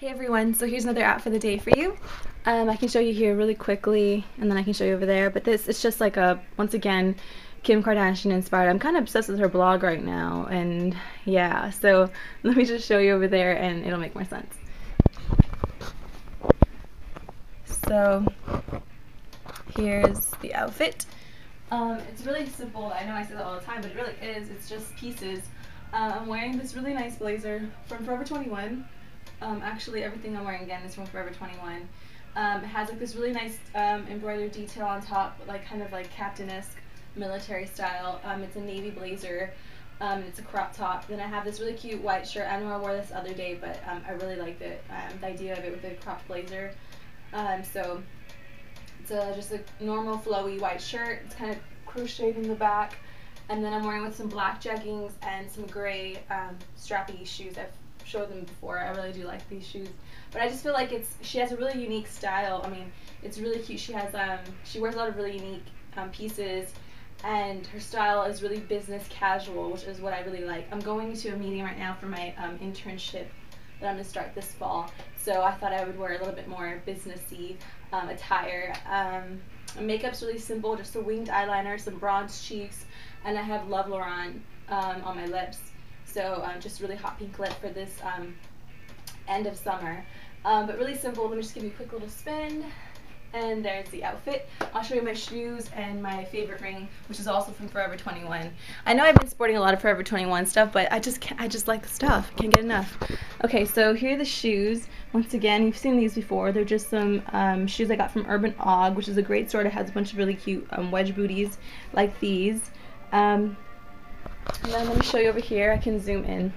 Hey everyone, so here's another app for the day for you. Um, I can show you here really quickly and then I can show you over there, but this it's just like a, once again, Kim Kardashian inspired. I'm kind of obsessed with her blog right now and yeah, so let me just show you over there and it'll make more sense. So here's the outfit. Um, it's really simple. I know I say that all the time, but it really is. It's just pieces. Uh, I'm wearing this really nice blazer from Forever 21. Um, actually, everything I'm wearing again is from Forever 21. Um, it has like this really nice um, embroidered detail on top, like kind of like captain-esque military style. Um, it's a navy blazer. Um, it's a crop top. Then I have this really cute white shirt. I know I wore this other day, but um, I really liked it. The idea of it with the crop blazer. So it's a, just a normal flowy white shirt. It's kind of crocheted in the back. And then I'm wearing with some black jeggings and some gray strappy shoes. I've showed them before. I really do like these shoes. But I just feel like it's she has a really unique style. I mean, it's really cute. She has um she wears a lot of really unique um, pieces and her style is really business casual, which is what I really like. I'm going to a meeting right now for my um, internship that I'm to start this fall. So I thought I would wear a little bit more businessy um, attire. Um, makeup's really simple, just a winged eyeliner, some bronze cheeks, and I have Love Laurent um, on my lips. So um, just really hot pink lip for this um, end of summer. Um, but really simple. Let me just give you a quick little spin. And there's the outfit. I'll show you my shoes and my favorite ring, which is also from Forever 21. I know I've been sporting a lot of Forever 21 stuff, but I just I just like the stuff. Can't get enough. Okay, so here are the shoes. Once again, you've seen these before. They're just some um, shoes I got from Urban OG, which is a great store. It has a bunch of really cute um, wedge booties like these. Um, and then let me show you over here. I can zoom in.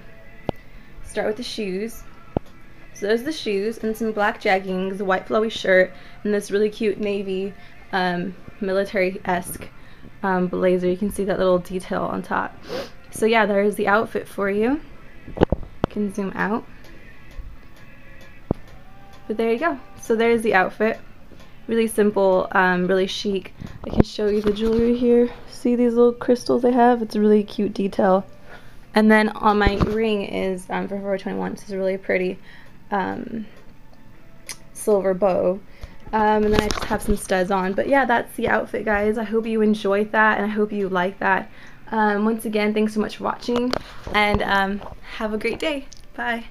Start with the shoes. So those are the shoes and some black jeggings, a white flowy shirt, and this really cute navy um, military-esque um, blazer. You can see that little detail on top. So yeah, there's the outfit for you. You can zoom out. But there you go. So there's the outfit. Really simple, um, really chic. I can show you the jewelry here. See these little crystals I have? It's a really cute detail. And then on my ring is um, for Forever 21. This is really pretty um, silver bow. Um, and then I just have some studs on. But yeah, that's the outfit, guys. I hope you enjoyed that, and I hope you like that. Um, once again, thanks so much for watching, and um, have a great day. Bye.